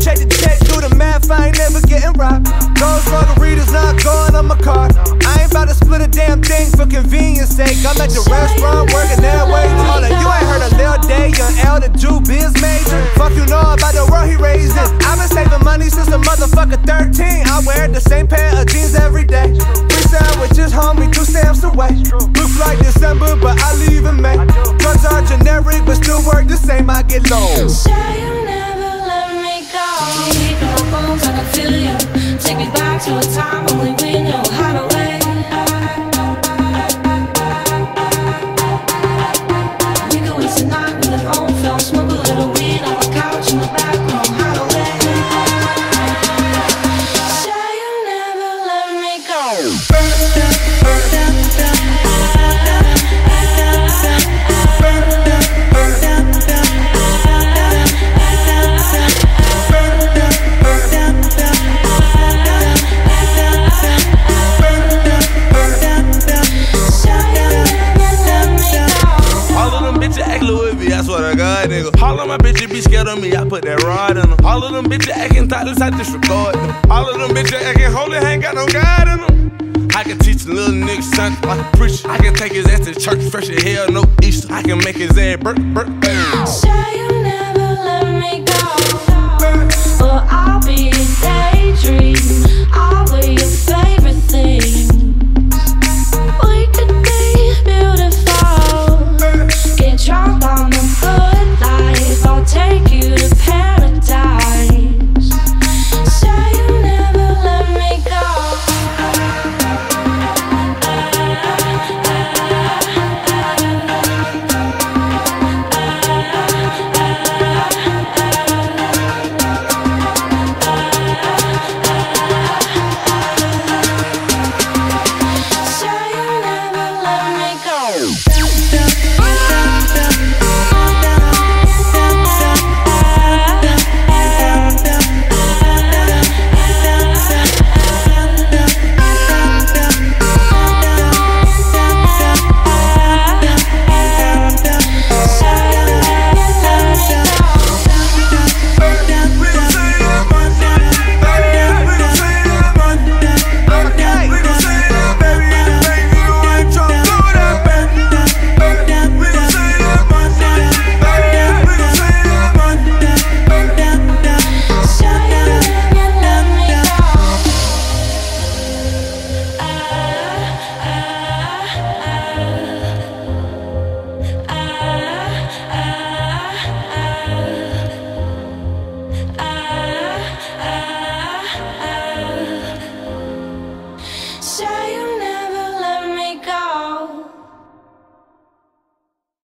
check the check, do the math, I ain't never getting robbed. Those margaritas not going on my card. I ain't about to split a damn thing for convenience sake. I'm at the restaurant working that way. On, you ain't heard a Lil Day, young L, the Jew biz major. Fuck you know about the world he raised in. I've been saving money since a motherfucker 13. I wear the same pair of jeans every day. Three sandwiches, homie, two stamps away. Looks like December, but I leave in May. Drugs are generic, but still work the same. I get low. Take me back to a time only we knew how to wait. With film, smoke a little weed on the couch in the back room. Say you never let me go. swear to God, nigga. All of my bitches be scared of me, I put that rod in them. All of them bitches acting thoughtless, I disregard them. All of them bitches acting holy, ain't got no God in them. I can teach a little nigga something like a preacher. I can take his ass to church fresh as hell, no Easter. I can make his ass burp, burp, burp. Sure, you never let me go. or I'll be dead.